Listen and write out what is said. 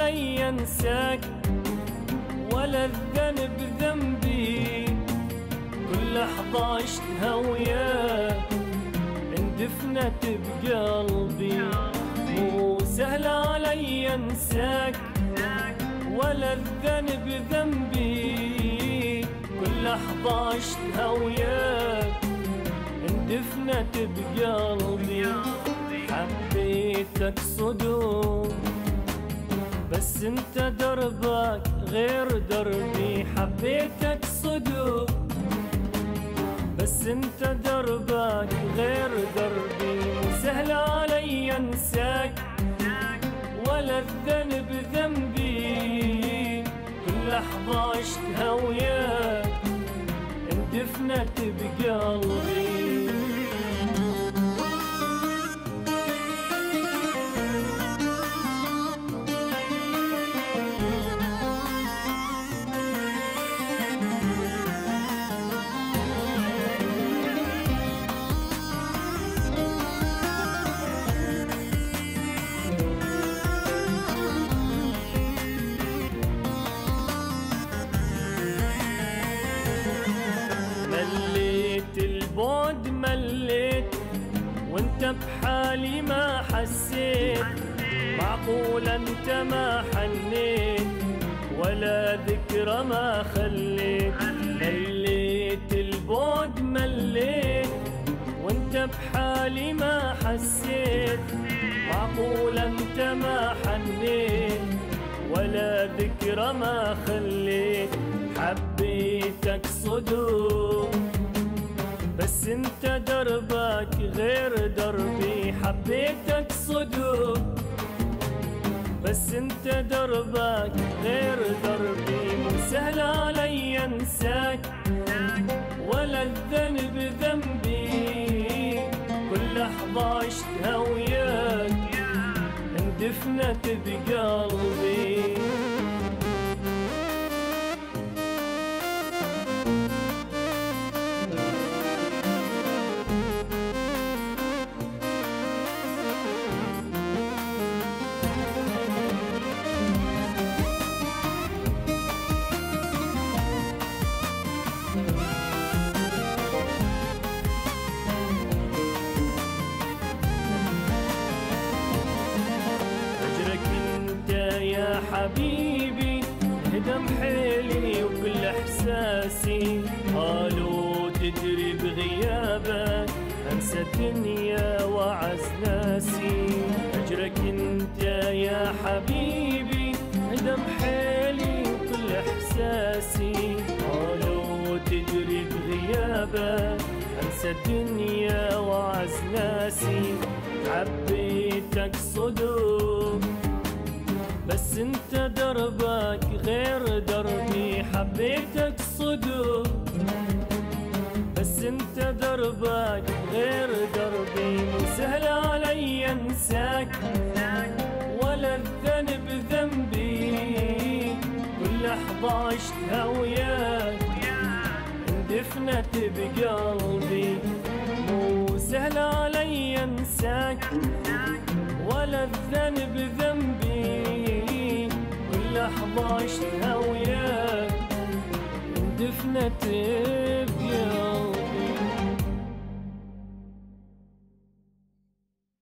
انساك ولا الذنب ذنبي. كل لحظة عشتها وياك اندفنت بقلبي. مو سهل علي انساك ولا الذنب ذنبي. كل لحظة عشتها وياك اندفنت بقلبي. حبيتك صدوق بس انت دربك غير دربي حبيتك صدق بس انت دربك غير دربي سهل علي انساك. ولا الذنب ذنبي. كل لحظة عشتها وياك اندفنت بقلبي. بحالي ما حسيت. معقول أنت ما حنيت ولا ذكرى ما خليت. مليت البعد مليت وأنت بحالي ما حسيت. معقول أنت ما حنيت ولا ذكرى ما خليت. حبيتك صدوق. بس انت دربك غير دربي حبيتك صدوق. بس انت دربك غير دربي مو سهل علي انساك. ولا الذنب ذنبي كل لحظة عشتها وياك. اندفنت حبيبي هدم حيلي وكل إحساسي. قالوا تدري بغيابك أنسى الدنيا وعز ناسي. أجرك أنت يا حبيبي هدم حيلي وكل إحساسي. قالوا تدري بغيابك أنسى الدنيا وعز ناسي. حبيتك صدق بس انت دربك غير دربي حبيتك صدق بس انت دربك غير دربي مو سهل علي انساك. ولا الذنب ذنبي. كل لحظة عشتها وياك. اندفنت بقلبي. مو سهل علي عشتها وياك اندفنت بقلبي